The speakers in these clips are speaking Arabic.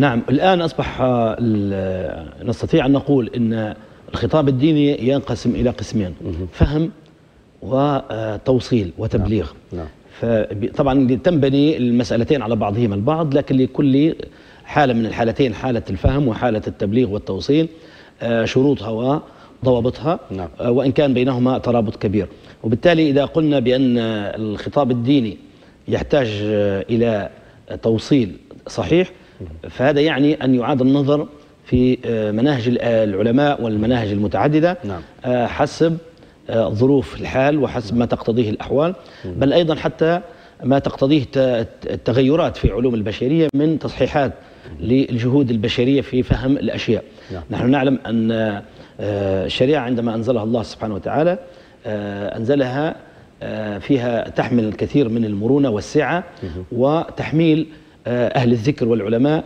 نعم الآن أصبح نستطيع أن نقول أن الخطاب الديني ينقسم إلى قسمين فهم وتوصيل وتبليغ نعم. فطبعا تنبني المسألتين على بعضهما البعض لكن لكل حالة من الحالتين حالة الفهم وحالة التبليغ والتوصيل آه، شروطها وضوابطها نعم. آه، وإن كان بينهما ترابط كبير وبالتالي إذا قلنا بأن الخطاب الديني يحتاج إلى توصيل صحيح فهذا يعني أن يعاد النظر في آه، مناهج العلماء والمناهج المتعددة نعم. آه، حسب آه، ظروف الحال وحسب ما تقتضيه الأحوال بل أيضا حتى ما تقتضيه التغيرات في علوم البشرية من تصحيحات للجهود البشرية في فهم الأشياء نعم. نحن نعلم أن الشريعة عندما أنزلها الله سبحانه وتعالى أنزلها فيها تحمل الكثير من المرونة والسعة وتحميل أهل الذكر والعلماء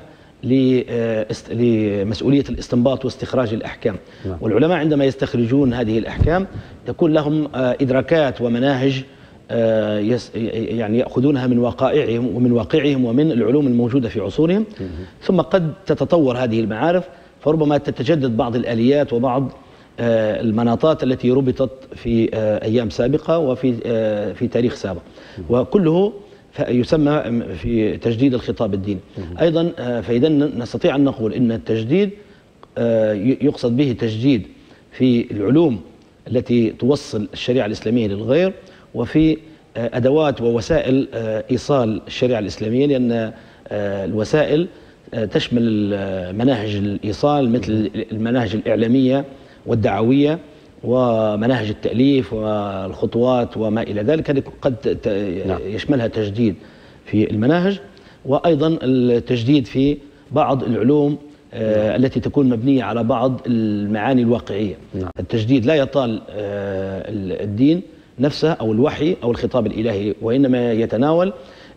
لمسؤولية الاستنباط واستخراج الأحكام. نعم. والعلماء عندما يستخرجون هذه الأحكام تكون لهم إدراكات ومناهج يعني يأخذونها من وقائعهم ومن واقعهم ومن العلوم الموجودة في عصورهم. ثم قد تتطور هذه المعارف فربما تتجدد بعض الآليات وبعض المناطات التي ربطت في أيام سابقة وفي في تاريخ سابق. وكله يسمى في تجديد الخطاب الديني. أيضا آه، فإذا نستطيع أن نقول أن التجديد آه، يقصد به تجديد في العلوم التي توصل الشريعة الإسلامية للغير وفي آه، أدوات ووسائل إيصال الشريعة الإسلامية لأن الوسائل تشمل مناهج الإيصال مثل المناهج الإعلامية والدعوية ومناهج التأليف والخطوات وما إلى ذلك هذه قد نعم. يشملها تجديد في المناهج وأيضا التجديد في بعض العلوم آه نعم. التي تكون مبنية على بعض المعاني الواقعية نعم. التجديد لا يطال آه الدين نفسه أو الوحي أو الخطاب الإلهي وإنما يتناول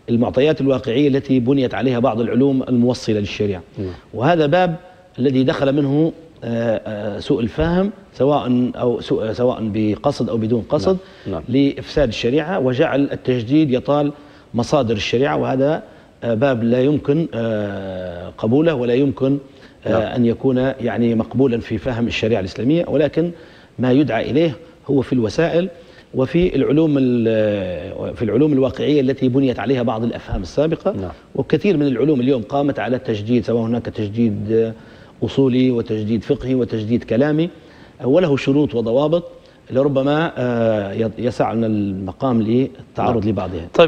المعطيات الواقعية التي بنيت عليها بعض العلوم الموصلة للشريعة نعم. وهذا باب الذي دخل منه سوء الفهم سواء أو سوء سواء بقصد أو بدون قصد نعم. نعم. لإفساد الشريعة وجعل التجديد يطال مصادر الشريعة وهذا آه، باب لا يمكن قبوله ولا يمكن نعم. أن يكون يعني مقبولا في فهم الشريعة الإسلامية ولكن ما يدعى إليه هو في الوسائل وفي العلوم في العلوم الواقعية التي بنيت عليها بعض الأفهام السابقة نعم. وكثير من العلوم اليوم قامت على التجديد سواء هناك تجديد أصولي وتجديد فقهي وتجديد كلامي. وله شروط وضوابط لربما آه، يسعنا المقام للتعرض نعم. لبعضها. طيب.